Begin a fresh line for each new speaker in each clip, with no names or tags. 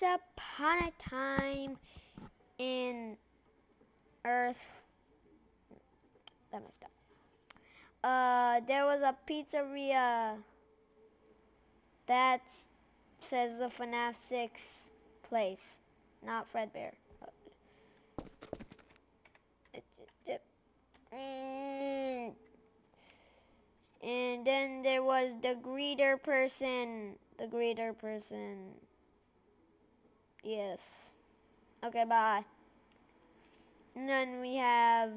Once upon a time in Earth, that messed up. Uh, there was a pizzeria that says the FNAF 6 place, not Fredbear. And then there was the greeter person. The greeter person. Yes. Okay, bye. And then we have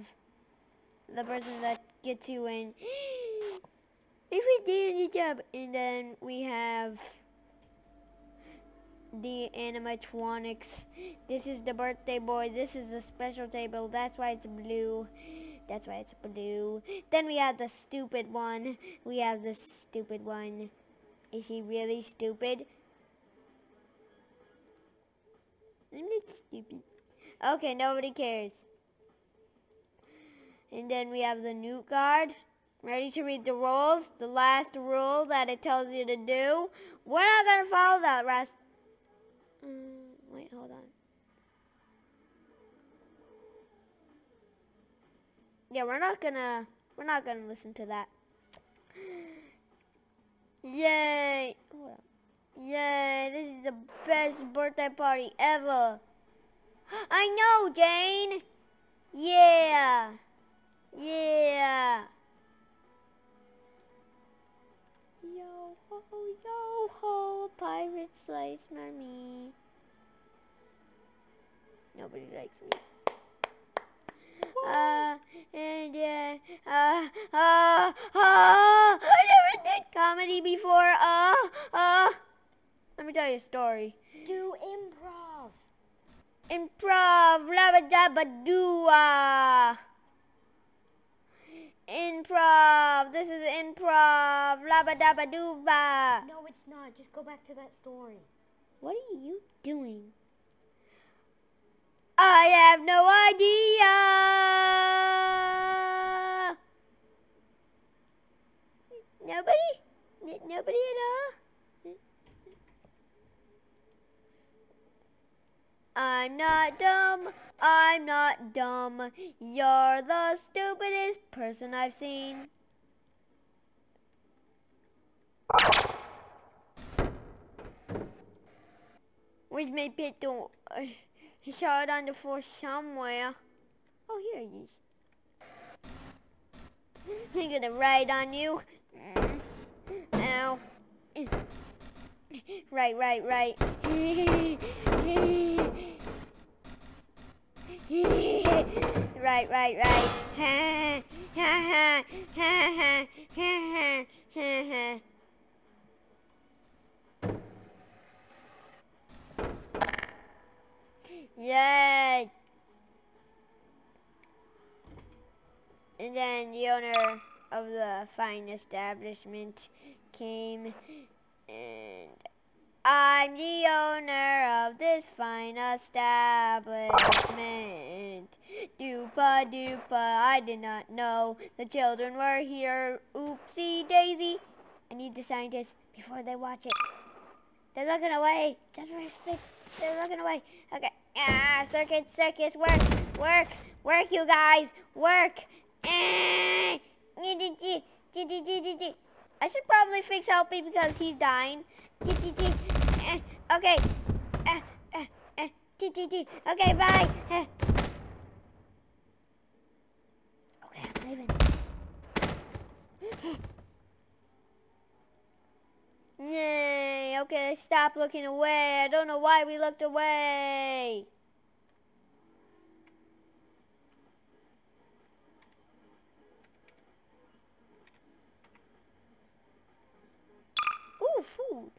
the person that gets you in. if we did the job. And then we have the animatronics. This is the birthday boy. This is the special table. That's why it's blue. That's why it's blue. Then we have the stupid one. We have the stupid one. Is he really stupid? I'm stupid. Okay, nobody cares. And then we have the new guard. Ready to read the rules? The last rule that it tells you to do. We're not going to follow that rest. Mm, wait, hold on. Yeah, we're not gonna, we're not gonna listen to that. Yay! Yay, this is the best birthday party ever. I know, Jane! Yeah! Yeah! Yo ho, yo ho, pirate slice me. Nobody likes me. Uh, and uh, uh, uh, uh, I never did comedy before. Me tell you a story.
Do improv.
Improv, labba dabba doo Improv, this is improv, labba dabba doo
No, it's not. Just go back to that story.
What are you doing? I have no idea. Nobody? N nobody at all? I'm not dumb. I'm not dumb. You're the stupidest person I've seen. Where's my pet dog? He saw it on the floor somewhere. Oh, here he is. I'm gonna ride on you. Mm. Ow. Right, right, right. right, right, right. Yay! And then the owner of the fine establishment came and I'm the owner of this fine establishment. Doopa doopa, I did not know the children were here. Oopsie daisy. I need the scientists before they watch it. They're looking away. Just respect. They're looking away. Okay. Ah, circuit, circus, work, work, work, you guys, work. I should probably fix Helpy because he's dying. Okay. Okay, bye. Eh. Okay, I'm leaving. Yay, okay, stop looking away. I don't know why we looked away. Ooh, food.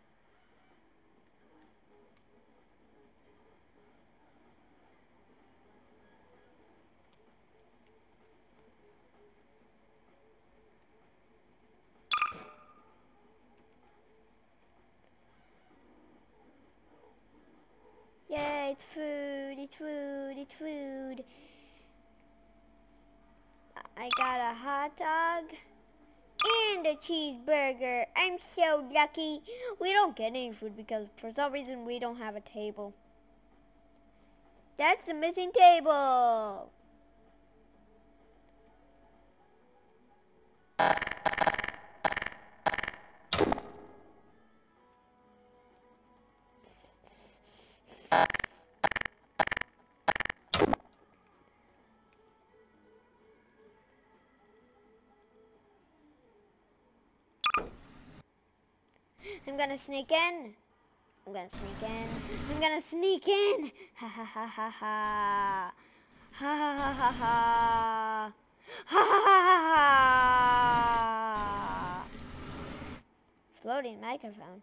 Yay, it's food, it's food, it's food. I got a hot dog and a cheeseburger. I'm so lucky. We don't get any food because for some reason we don't have a table. That's the missing table. I'm gonna sneak in. I'm gonna sneak in. I'm gonna sneak in. Ha ha ha ha ha. Ha ha ha ha ha. Ha ha ha ha ha. Floating microphone.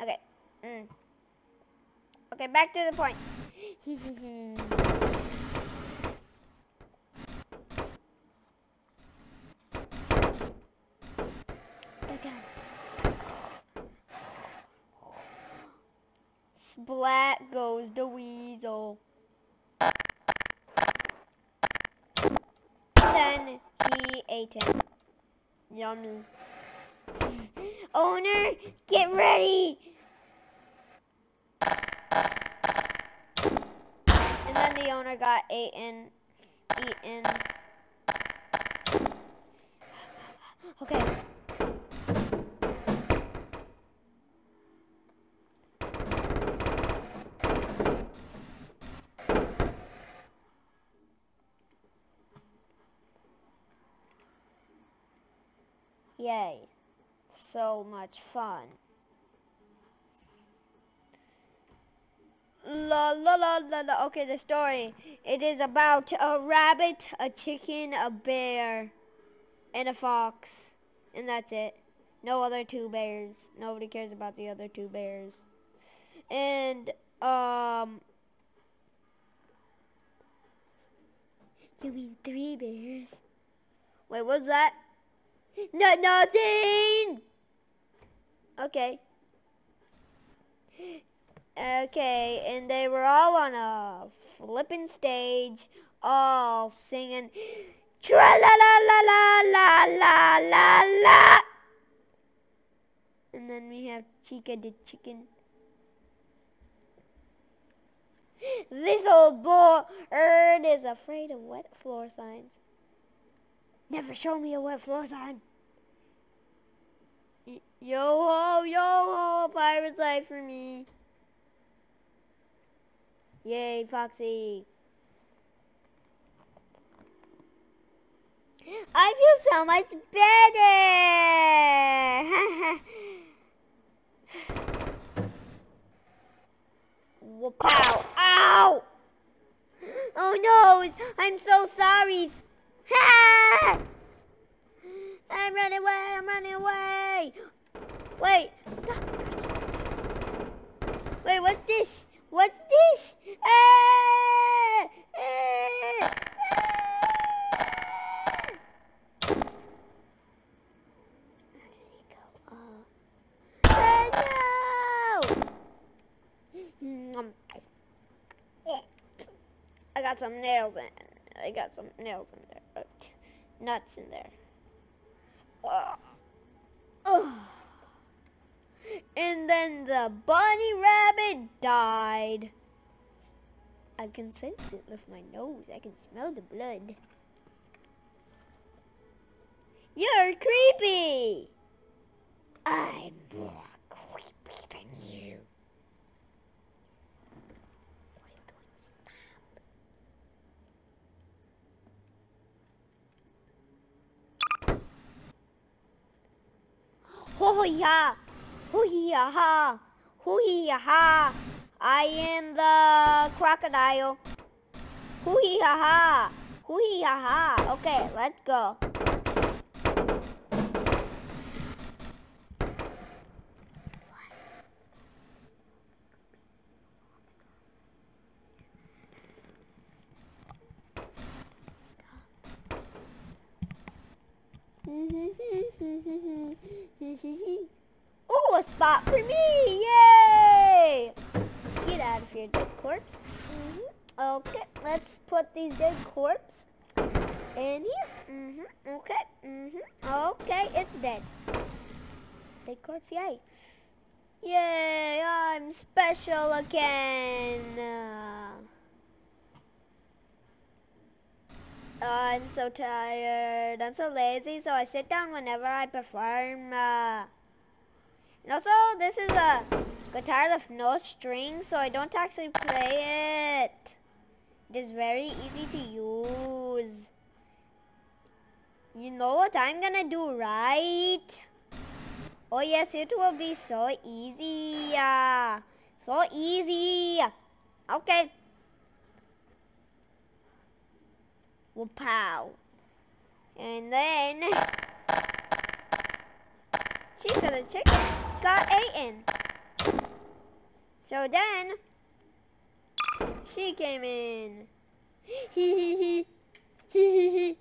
Okay. Mm. Okay, back to the point. Splat goes the weasel. Then Yummy. Owner, get ready! And then the owner got eaten. Eaten. Okay. Yay. So much fun. La la la la la. Okay, the story. It is about a rabbit, a chicken, a bear, and a fox. And that's it. No other two bears. Nobody cares about the other two bears. And, um... You mean three bears? Wait, what's that? No, nothing. Okay. Okay, and they were all on a flippin' stage, all singing, tra la la la la la la la la. And then we have Chica the chicken. This old bird is afraid of wet floor signs. Never show me a wet floor sign. Yo ho, yo ho, pirate's life for me. Yay, Foxy. I feel so much better. Whoop-ow. Ow! Oh no, I'm so sorry. Ah! I'm running away, I'm running away. Wait, stop. Wait, what's this? What's this? Ah! Ah! I got some nails in. I got some nails in there. Nuts in there. Uh. And then the bunny rabbit died. I can sense it with my nose. I can smell the blood. Ho yeah, ho yeah ha, ho yeah ha. I am the crocodile. Hoo hee ha ha, hoo hee ha ha. Okay, let's go. Mm-hmm. Ooh, a spot for me! Yay! Get out of here, dead corpse. Mm -hmm. Okay, let's put these dead corpse In here. Mm-hmm. Okay. Mm-hmm. Okay, it's dead. Dead corpse, yay. Yay, I'm special again. Uh, I'm so tired. I'm so lazy, so I sit down whenever I perform. Uh, and also, this is a guitar with no strings, so I don't actually play it. It is very easy to use. You know what I'm gonna do, right? Oh yes, it will be so easy. Uh, so easy. Okay. Well, pow. And then, she got a chicken got eaten. So then, she came in. Hee hee hee.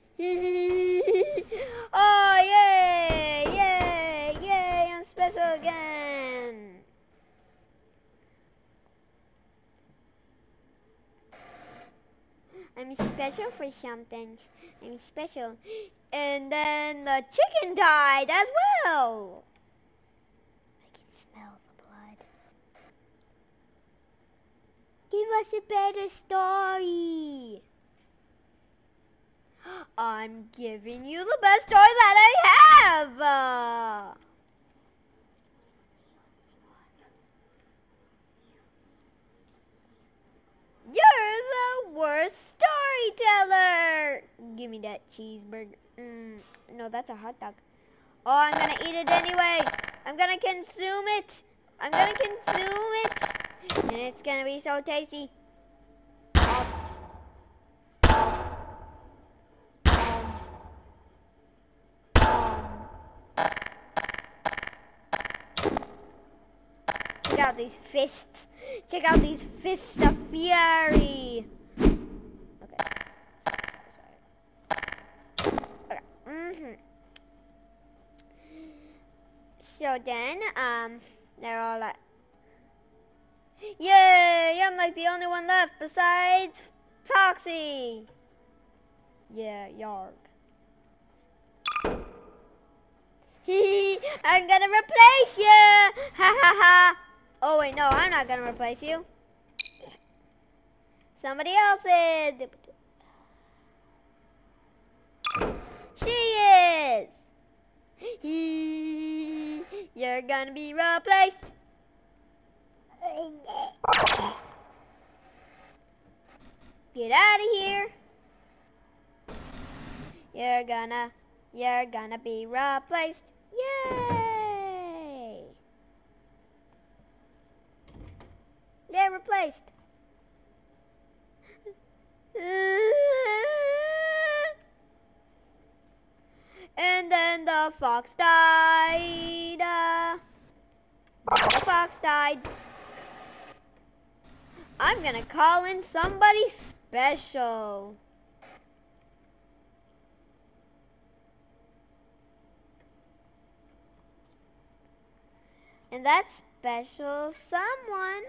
oh, yay! Yay! Yay! I'm special again. I'm special for something. I'm special. And then the chicken died as well. I can smell the blood. Give us a better story. I'm giving you the best story that I have. Uh, You're the worst storyteller. Give me that cheeseburger. Mm, no, that's a hot dog. Oh, I'm gonna eat it anyway. I'm gonna consume it. I'm gonna consume it. And it's gonna be so tasty. Check out these fists. Check out these fists of fury. Okay. Sorry, sorry, sorry. Okay. Mm-hmm. So then, um, they're all like, Yay! I'm like the only one left besides Foxy. Yeah, yarg. Hee I'm gonna replace you! Ha ha ha! Oh wait, no, I'm not gonna replace you. Somebody else is. She is. He, you're gonna be replaced. Get out of here. You're gonna, you're gonna be replaced. Yay! Yeah, replaced. And then the fox died. Uh, the fox died. I'm gonna call in somebody special. And that special someone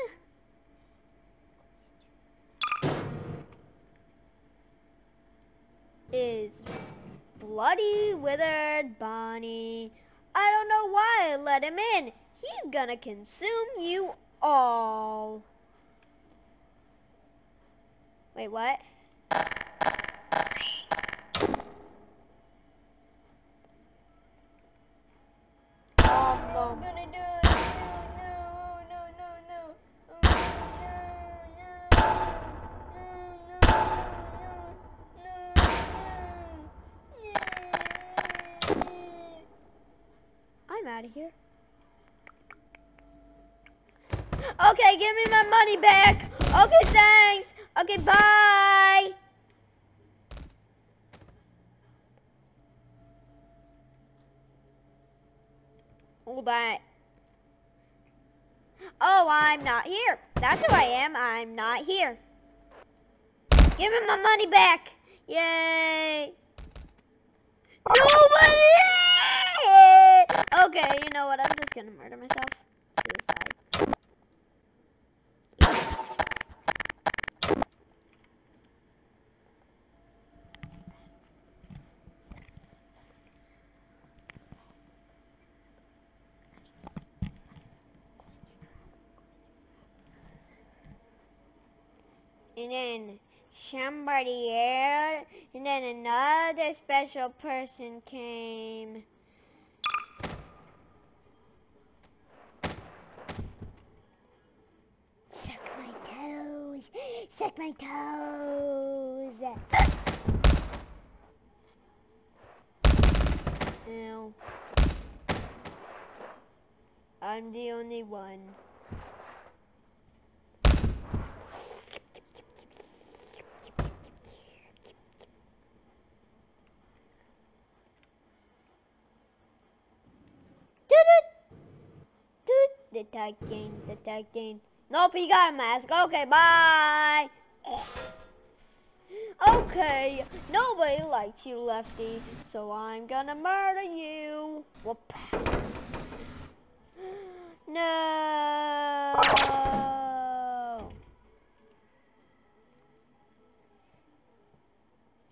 is Bloody Withered Bonnie. I don't know why I let him in. He's gonna consume you all. Wait, what? Um, um,
gonna do it. No, no, no, no. Oh, no, no. No, no, no, no. No, no.
I'm out of here. Okay, give me my money back. Okay, thanks. Okay, bye. All that. Oh, I'm not here. That's who I am. I'm not here. Give me my money back. Yay. Nobody! Okay, you know what? I'm just gonna murder myself. Suicide. and then somebody else, and then another special person came. Suck my toes. Ew. I'm the only one. The Titan, the Titan. Nope, he got a mask. Okay, bye. Eh. Okay, nobody likes you, Lefty, so I'm gonna murder you. Whoop. No.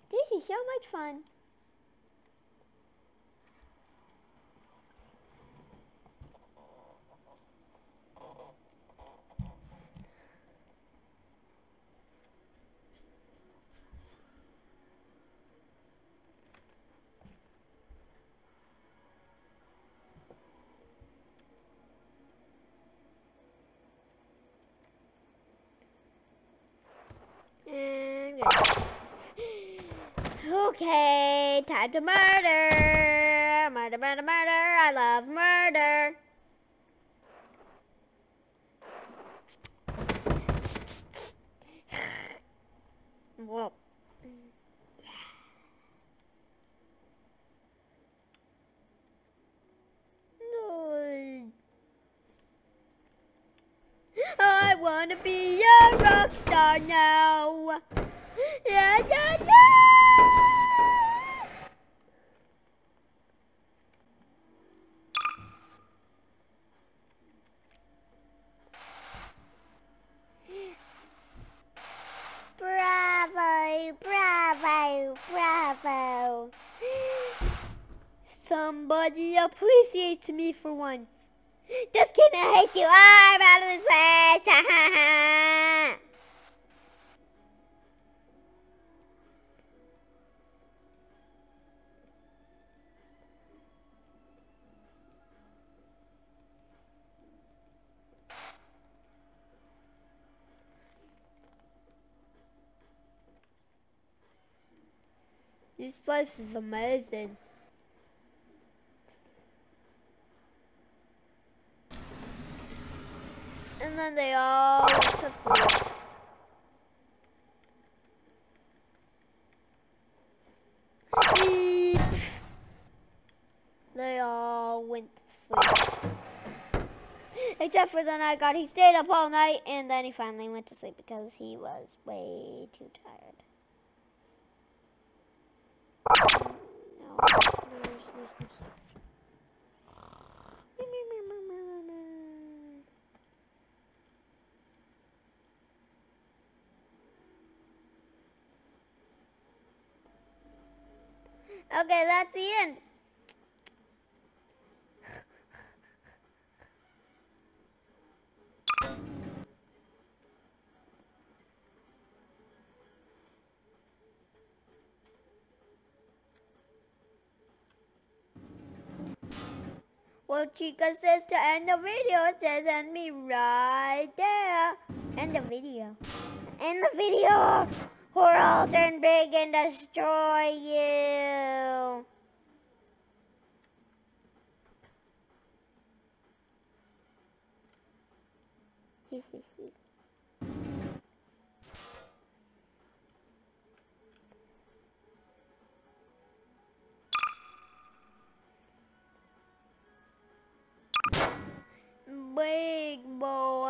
This is so much fun. And good. Time to murder. Murder, murder, murder. I love murder. No. I wanna be a rock star now. Somebody appreciates me for once. Just kidding, I hate you. I'm out of this place. this place is amazing. And then they all went to sleep. Beep. They all went to sleep. Except for the night guard. He stayed up all night and then he finally went to sleep because he was way too tired. No, Okay, that's the end. Well, Chica says to end the video. It says end me right there. End the video. End the video. Or I'll turn big and destroy you. Big boy.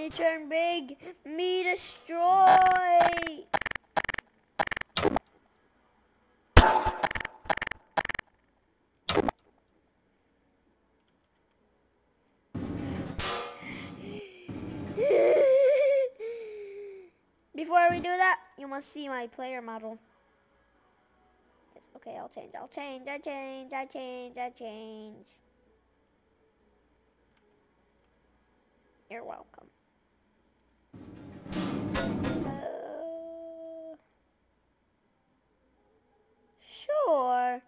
Me turn big, me destroy. Before we do that, you must see my player model. Okay, I'll change, I'll change, I change, I change, I change. You're welcome. Sure.